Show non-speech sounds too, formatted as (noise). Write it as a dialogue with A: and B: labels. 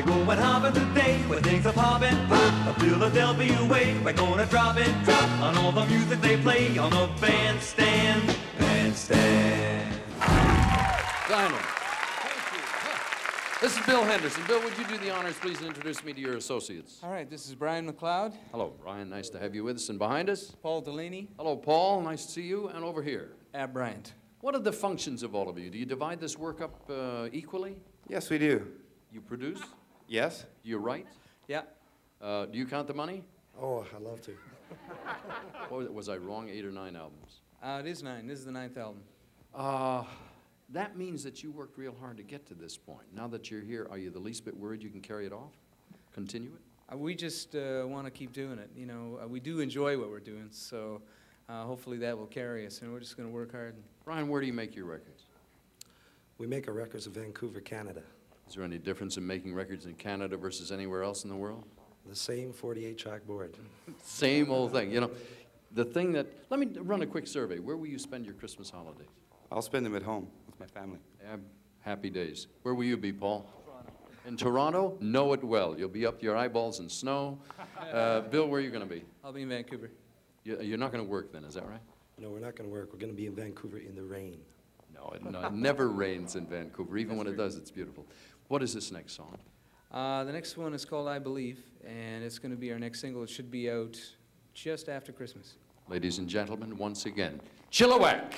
A: We're going hopping today where things are popping, pop. The Philadelphia way, we're gonna drop it, drop on all the music they play on the bandstand, bandstand.
B: Diamond. This is Bill Henderson. Bill, would you do the honors, please, and introduce me to your associates?
C: All right, this is Brian MacLeod.
B: Hello, Brian. Nice to have you with us. And behind us?
C: Paul Delaney.
B: Hello, Paul. Nice to see you. And over here?
C: Ab Bryant.
B: What are the functions of all of you? Do you divide this work up uh, equally?
D: Yes, we do.
B: You produce?
D: Yes?
B: Do you write?
C: Yeah,
B: Uh, do you count the money?
E: Oh, I'd love to. (laughs)
B: What was, it? was I wrong? Eight or nine albums?
C: uh, it is nine. This is the ninth album.
B: Uh, that means that you worked real hard to get to this point. Now that you're here, are you the least bit worried you can carry it off? Continue it?
C: Uh, we just uh, want to keep doing it. You know, uh, we do enjoy what we're doing, so uh, hopefully that will carry us, and we're just going to work hard.
B: Ryan, where do you make your records?
E: We make our records in Vancouver, Canada.
B: Is there any difference in making records in Canada versus anywhere else in the world?
E: The same 48 track board. (laughs)
B: Same old thing. You know, the thing that, let me run a quick survey. Where will you spend your Christmas holidays?
D: I'll spend them at home with my family.
B: Ab- happy days. Where will you be, Paul? In Toronto? Know it well. You'll be up to your eyeballs in snow. (laughs) Uh, Bill, where are you going to be?
C: I'll be in Vancouver.
B: You- You're not going to work then, is that right?
E: No, we're not going to work. We're going to be in Vancouver in the rain.
B: No it, no, it never rains in Vancouver. Even when it does, it's beautiful. What is this next song?
C: Uh, the next one is called I Believe, and it's going to be our next single. It should be out just after Christmas.
B: Ladies and gentlemen, once again, Chilliwack.